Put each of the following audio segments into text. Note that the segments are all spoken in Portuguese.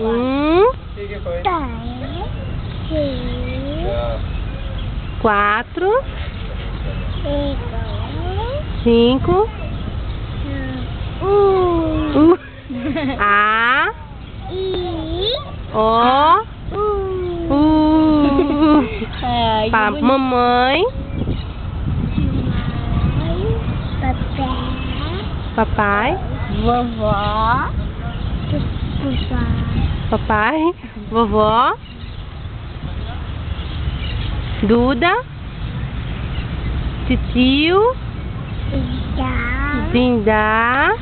Um, quatro, cinco, U, A, O, U. Para mamãe, papai, Vovó. Papai, vovó, Duda, titio, Dindá,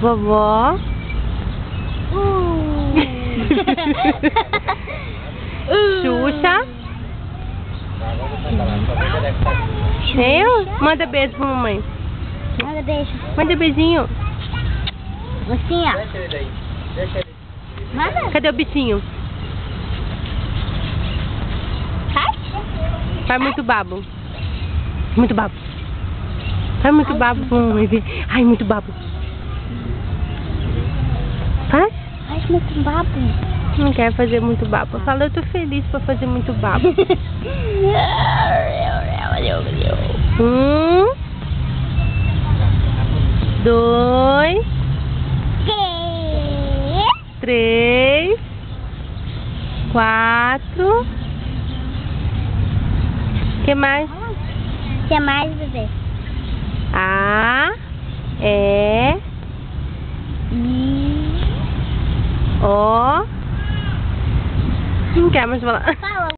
vovó. Xuxa. Eu? Manda beijo pra mamãe. Manda beijo. Manda beijinho. Ó. Deixa ele daí. Deixa ele. Manda. Cadê o bichinho? Faz. Faz muito babo. Muito babo. Faz muito babo pra mamãe ver. Ai, muito babo. Faz? Faz muito babo. Não quer fazer muito babo. Fala, eu tô feliz pra fazer muito babo. Um, dois, três, quatro. que mais? Que mais, bebê? A, E, I. O. Não quer mais falar. Fala.